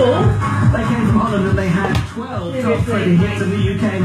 They came from Holland and they had 12 top 20 hits in the UK